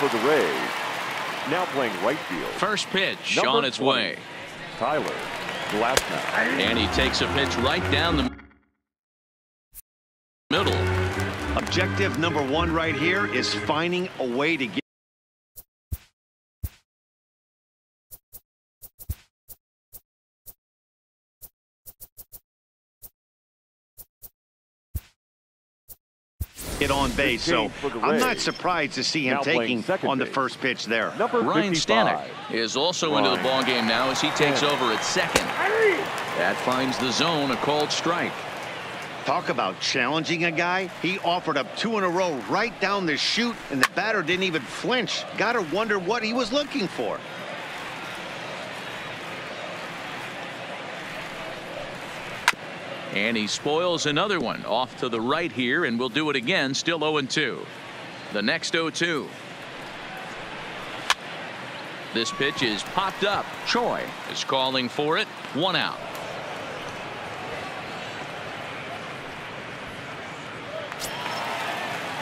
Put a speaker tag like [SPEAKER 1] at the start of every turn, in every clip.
[SPEAKER 1] for the Rays. Now playing right field.
[SPEAKER 2] First pitch
[SPEAKER 1] Number
[SPEAKER 2] on its
[SPEAKER 1] 20,
[SPEAKER 2] way.
[SPEAKER 1] Tyler Glasnow.
[SPEAKER 2] And he takes a pitch right down the middle.
[SPEAKER 3] Objective number one right here is finding a way to get. Get on base, so I'm not surprised to see him
[SPEAKER 1] Now
[SPEAKER 3] taking
[SPEAKER 1] second
[SPEAKER 3] on the first pitch there.
[SPEAKER 1] Number
[SPEAKER 2] Ryan
[SPEAKER 1] 55.
[SPEAKER 2] Stanek is also into the
[SPEAKER 1] Ryan.
[SPEAKER 2] ball game now as he takes
[SPEAKER 1] Stanek.
[SPEAKER 2] over at second. That finds the zone a called strike.
[SPEAKER 3] Talk about challenging a guy. He offered up two in a row right down the chute, and the batter didn't even flinch. Gotta wonder what he was looking for.
[SPEAKER 2] And he spoils another one off to the right here and will do it again still 0-2. The next 0-2. This pitch is popped up. Choi is calling for it. One out.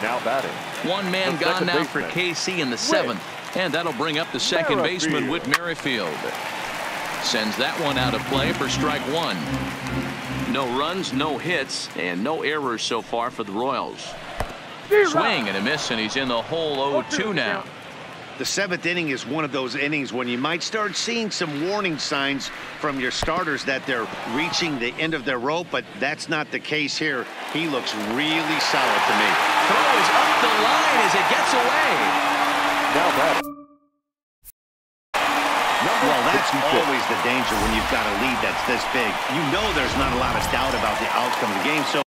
[SPEAKER 1] Now batting.
[SPEAKER 2] One man
[SPEAKER 1] The
[SPEAKER 2] gone now for. KC in the seventh. And that'll bring up the second baseman
[SPEAKER 1] Merrifield.
[SPEAKER 2] Whit Merrifield. Sends that one out of play for strike one. No runs, no hits, and no errors so far for the Royals. Swing and a miss, and he's in the hole 0-2 now.
[SPEAKER 3] The seventh inning is one of those innings when you might start seeing some warning signs from your starters that they're reaching the end of their rope, but that's not the case here. He looks really solid to me.
[SPEAKER 2] Throw is up the line as it gets away.
[SPEAKER 1] Now batting.
[SPEAKER 3] That's always the danger when you've got a lead that's this big. You know there's not a lot of doubt about the outcome of the game, so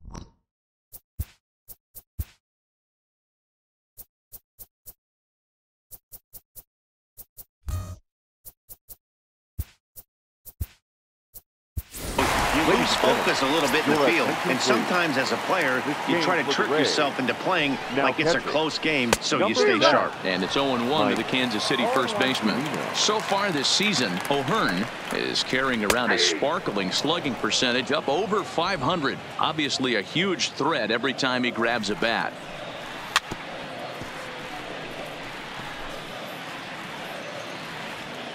[SPEAKER 3] a little bit in the field. And sometimes as a player, you try to trick yourself into playing like it's a close game so you stay sharp.
[SPEAKER 2] And it's 0-1 to the Kansas City first baseman. So far this season, O'Hearn is carrying around a sparkling slugging percentage up over 500. Obviously a huge threat every time he grabs a bat.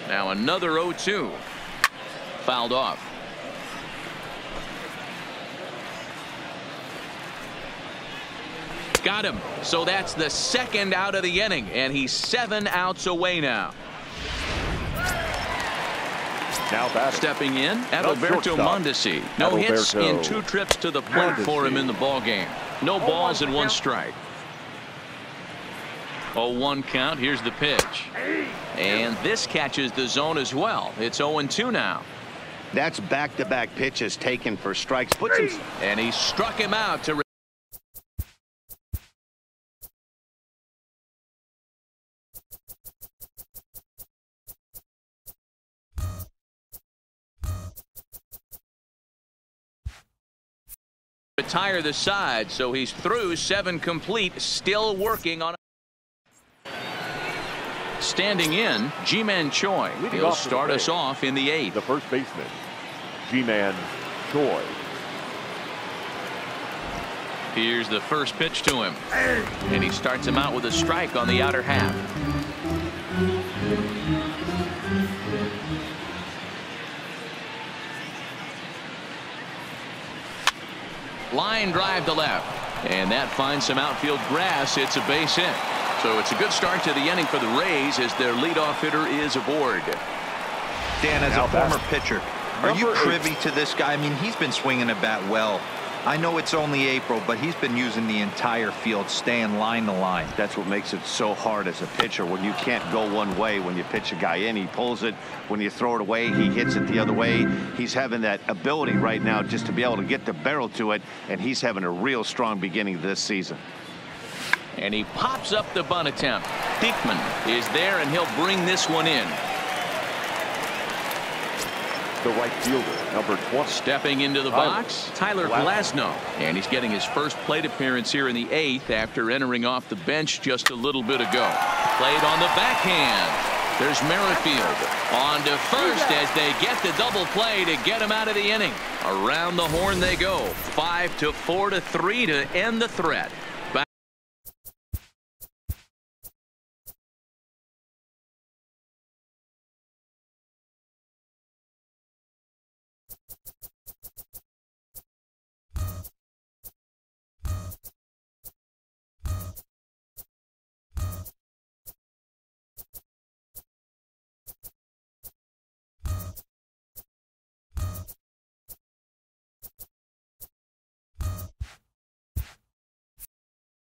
[SPEAKER 2] Now another 0-2. Fouled off. Got him. So that's the second out of the inning, and he's seven outs away now.
[SPEAKER 1] Now batting.
[SPEAKER 2] Stepping in,
[SPEAKER 1] Now
[SPEAKER 2] Adalberto
[SPEAKER 1] shortstop.
[SPEAKER 2] Mondesi. No hits in two trips to the plate for him in the ball game. No balls and one strike. 0-1 count. Here's the pitch. And this catches the zone as well. It's 0-2 now.
[SPEAKER 3] That's back-to-back pitches taken for strikes. Puts him
[SPEAKER 2] And he struck him out to retire the side so he's through. Seven complete still working on standing in Ji-Man Choi
[SPEAKER 1] Leading
[SPEAKER 2] he'll
[SPEAKER 1] off for the
[SPEAKER 2] start us off in the eighth.
[SPEAKER 1] The first baseman. Ji-Man Choi.
[SPEAKER 2] here's the first pitch to him. And he starts him out with a strike on the outer half line drive to left and that finds some outfield grass it's a base hit so it's a good start to the inning for the Rays as their leadoff hitter is aboard
[SPEAKER 4] Dan, as
[SPEAKER 1] Now
[SPEAKER 4] a former pitcher, are you
[SPEAKER 1] Number eight.
[SPEAKER 4] privy to this guy? I mean, he's been swinging a bat well. I know it's only April, but he's been using the entire field, staying line to line.
[SPEAKER 3] That's what makes it so hard as a pitcher when you can't go one way when you pitch a guy in. He pulls it. When you throw it away, he hits it the other way. He's having that ability right now just to be able to get the barrel to it, and he's having a real strong beginning this season.
[SPEAKER 2] and he pops up the bunt attempt Diekman is there and he'll bring this one in
[SPEAKER 1] The right fielder. Number 20.
[SPEAKER 2] Stepping into the
[SPEAKER 1] Tyler
[SPEAKER 2] box, Tyler
[SPEAKER 1] Glasnow.
[SPEAKER 2] Glasnow. And he's getting his first plate appearance here in the eighth after entering off the bench just a little bit ago. Played on the backhand. There's Merrifield on to first as they get the double play to get him out of the inning. Around the horn they go. Five to four to three to end the threat.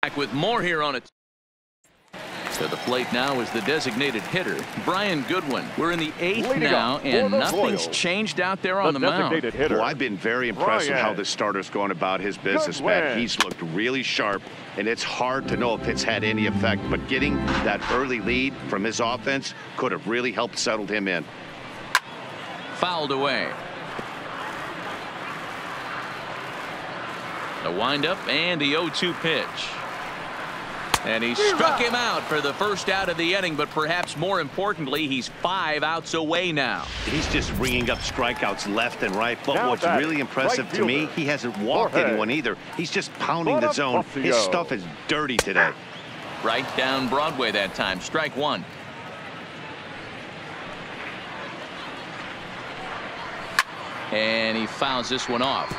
[SPEAKER 2] Back with more here on it. To the plate now is the designated hitter, Brian Goodwin. We're in the eighth
[SPEAKER 1] Leading
[SPEAKER 2] now, and nothing's
[SPEAKER 1] Royals,
[SPEAKER 2] changed out there on the, mound.
[SPEAKER 1] designated hitter.
[SPEAKER 3] Well, I've been very impressed with how
[SPEAKER 1] Brian
[SPEAKER 3] this starter's going about his business,
[SPEAKER 1] Goodwin.
[SPEAKER 3] man. He's looked really sharp, and it's hard to know if it's had any effect. But getting that early lead from his offense could have really helped settle him in.
[SPEAKER 2] Fouled away. The windup and the 0-2 pitch. And he struck him out for the first out of the inning, but perhaps more importantly, he's five outs away now.
[SPEAKER 3] He's just ringing up strikeouts left and right. But
[SPEAKER 1] Now
[SPEAKER 3] what's
[SPEAKER 1] batting,
[SPEAKER 3] really impressive
[SPEAKER 1] right
[SPEAKER 3] to me, he hasn't walked
[SPEAKER 1] Jorge.
[SPEAKER 3] anyone either. He's just pounding
[SPEAKER 1] Brought
[SPEAKER 3] the zone. His
[SPEAKER 1] Buffio.
[SPEAKER 3] stuff is dirty today.
[SPEAKER 2] Right down Broadway that time. Strike one. And he fouls this one off.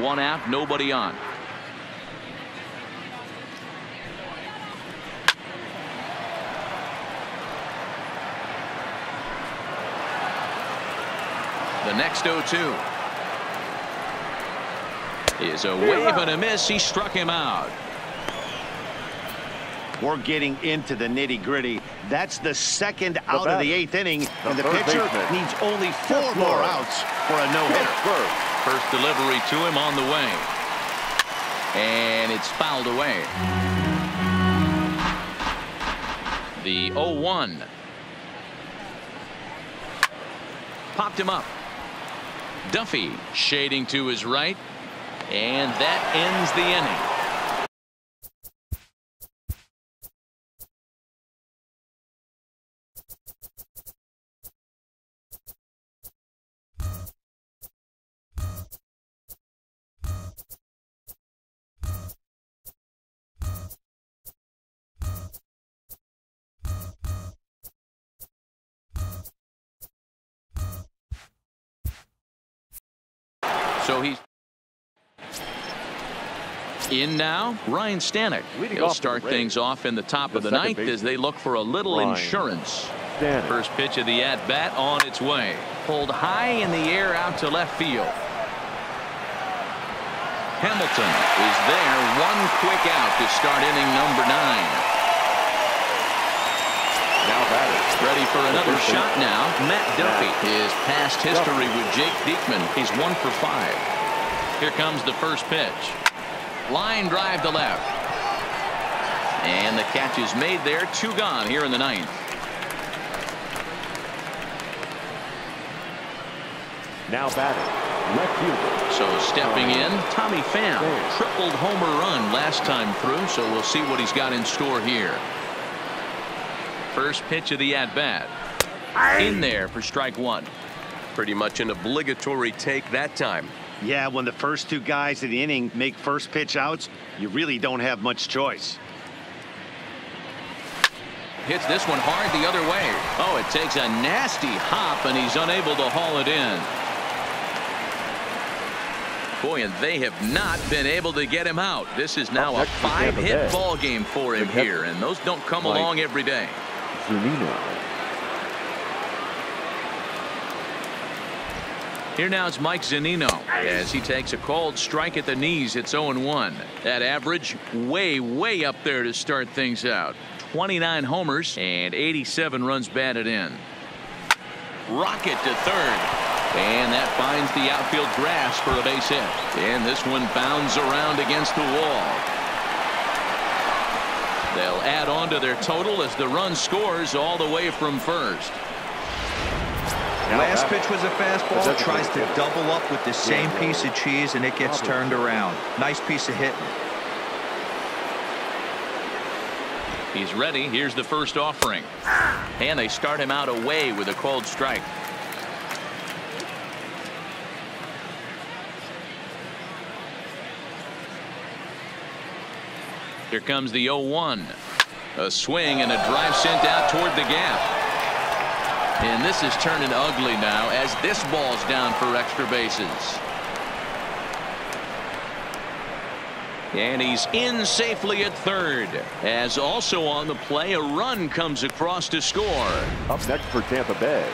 [SPEAKER 2] One out, nobody on. The next 0-2 is a wave and a miss. He struck him out.
[SPEAKER 3] We're getting into the nitty gritty. That's the second out of the eighth inning,
[SPEAKER 1] the
[SPEAKER 3] and the pitcher
[SPEAKER 1] baseman,
[SPEAKER 3] needs only four more
[SPEAKER 1] Lawrence.
[SPEAKER 3] outs for a no-hitter.
[SPEAKER 1] First.
[SPEAKER 2] First delivery to him on the way. And it's fouled away. The 0-1. Popped him up. Duffy shading to his right. And that ends the inning. So he's in now. Ryan Stanek. He'll start things off in the top of the ninth as they look for a little insurance. First pitch of the at bat on its way. Pulled high in the air out to left field. Hamilton is there. One quick out to start inning number nine. Ready for another shot now. Matt Duffy. His past history with Jake Diekman. He's one for five. Here comes the first pitch. Line drive to left. And the catch is made there. Two gone here in the ninth.
[SPEAKER 1] Now batting. Left fielder.
[SPEAKER 2] So stepping in, Tommy Pham.
[SPEAKER 1] Pham.
[SPEAKER 2] Tripled homer run last time through, so we'll see what he's got in store here. First pitch of the at bat. In there for strike one.
[SPEAKER 5] Pretty much an obligatory take that time.
[SPEAKER 3] Yeah, when the first two guys in the inning make first pitch outs, you really don't have much choice.
[SPEAKER 2] Hits this one hard the other way. Oh, it takes a nasty hop, and he's unable to haul it in. Boy, and they have not been able to get him out. This is now
[SPEAKER 1] Up
[SPEAKER 2] a
[SPEAKER 1] next for Tampa
[SPEAKER 2] five-hit
[SPEAKER 1] Bay.
[SPEAKER 2] ball game for him here, and those don't come
[SPEAKER 1] Mike.
[SPEAKER 2] along every day.
[SPEAKER 1] Zunino.
[SPEAKER 2] Here now is Mike Zunino as he takes a cold strike at the knees. It's 0-1. That average way, way up there to start things out. 29 homers and 87 runs batted in. Rocket to third. And that finds the outfield grass for a base hit. And this one bounds around against the wall. They'll add on to their total as the run scores all the way from first.
[SPEAKER 4] Last pitch was a fastball.
[SPEAKER 1] designated
[SPEAKER 4] Tries to double up with the same piece of cheese, and it gets turned around. Nice piece of hitting.
[SPEAKER 2] He's ready. Here's the first offering. And they start him out away with a cold strike. Here comes the 0-1. A swing and a drive sent out toward the gap. And this is turning ugly now as this ball's down for extra bases. And he's in safely at third. As also on the play, a run comes across to score.
[SPEAKER 1] Up next for Tampa Bay.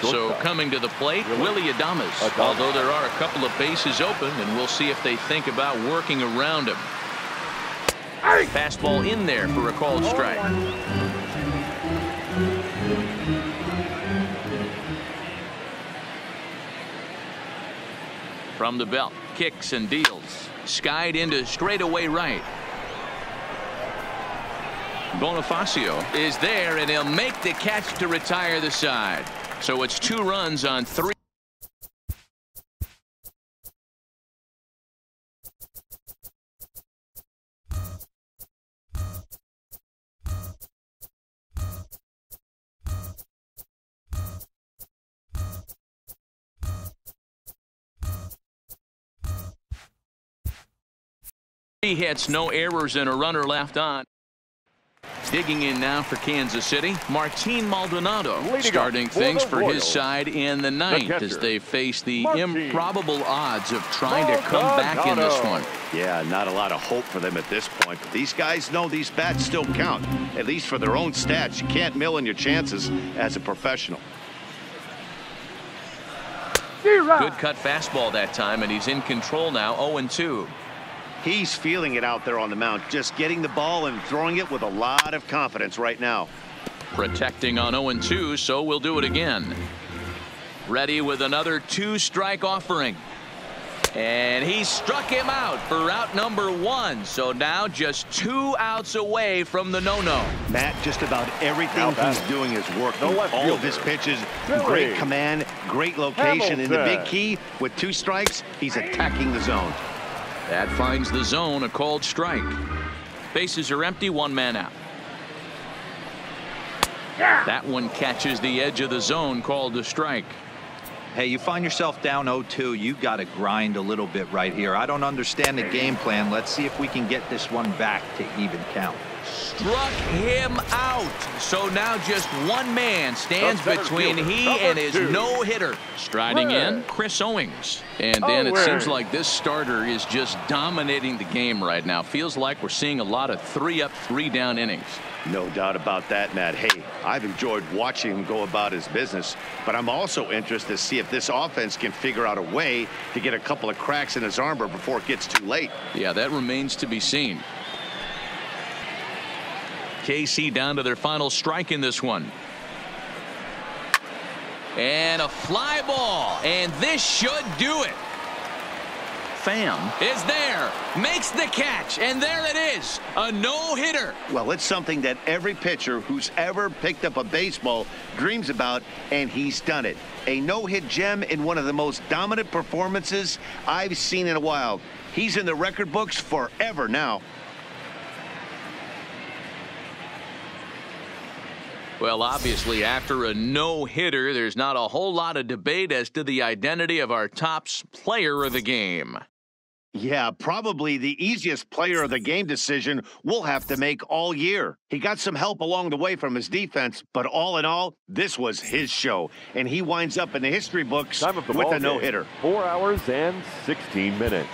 [SPEAKER 2] So coming to the plate, Willie Adamas.
[SPEAKER 1] Adames.
[SPEAKER 2] Although there are a couple of bases open, and we'll see if they think about working around him. Fastball in there for a called strike. From the belt, kicks and deals. Skied into straightaway right. Bonifacio is there, and he'll make the catch to retire the side. So it's two runs on three. Three hits, no errors, and a runner left on. Digging in now for Kansas City, Martin Maldonado
[SPEAKER 1] Leading
[SPEAKER 2] starting
[SPEAKER 1] up for
[SPEAKER 2] things for his side in the ninth
[SPEAKER 1] catcher,
[SPEAKER 2] as they face the
[SPEAKER 1] Martin
[SPEAKER 2] improbable odds of trying to come back in this one.
[SPEAKER 3] Yeah, not a lot of hope for them at this point. But these guys know these bats still count, at least for their own stats. You can't mill in your chances as a professional.
[SPEAKER 2] Good cut fastball that time, and he's in control now, 0-2.
[SPEAKER 3] He's feeling it out there on the mound, just getting the ball and throwing it with a lot of confidence right now.
[SPEAKER 2] Protecting on 0-2, so we'll do it again. Ready with another two-strike offering. And he struck him out for out number one. So now just two outs away from the no-no.
[SPEAKER 3] Matt, just about everything he's doing is working.
[SPEAKER 1] The left
[SPEAKER 3] All of his pitches,
[SPEAKER 1] Billy
[SPEAKER 3] great command, great location. And the big key, with two strikes, he's attacking the zone.
[SPEAKER 2] That finds the zone, a called strike. Bases are empty, one man out. That one catches the edge of the zone, called a strike.
[SPEAKER 4] Hey, you find yourself down 0-2, you got to grind a little bit right here. I don't understand the game plan. Let's see if we can get this one back to even count.
[SPEAKER 2] Struck him out. So now just one man stands
[SPEAKER 1] The
[SPEAKER 2] between
[SPEAKER 1] fielder,
[SPEAKER 2] he and his no-hitter. Striding in, Chris Owings. And Dan, it
[SPEAKER 1] Owings.
[SPEAKER 2] seems like this starter is just dominating the game right now. Feels like we're seeing a lot of three up, three down innings.
[SPEAKER 3] No doubt about that, Matt. Hey, I've enjoyed watching him go about his business, but I'm also interested to see if this offense can figure out a way to get a couple of cracks in his armor before it gets too late.
[SPEAKER 2] Yeah, that remains to be seen. KC down to their final strike in this one. And a fly ball. And this should do it. Pham is there. Makes the catch. And there it is. A no-hitter.
[SPEAKER 3] Well, it's something that every pitcher who's ever picked up a baseball dreams about, and he's done it. A no-hit gem in one of the most dominant performances I've seen in a while. He's in the record books forever now.
[SPEAKER 2] Well, obviously, after a no-hitter, there's not a whole lot of debate as to the identity of our tops player of the game.
[SPEAKER 3] Yeah, probably the easiest player of the game decision we'll have to make all year. He got some help along the way from his defense, but all in all, this was his show. And he winds up in the history books
[SPEAKER 1] Time of the
[SPEAKER 3] with a no-hitter.
[SPEAKER 1] Four hours and 16 minutes.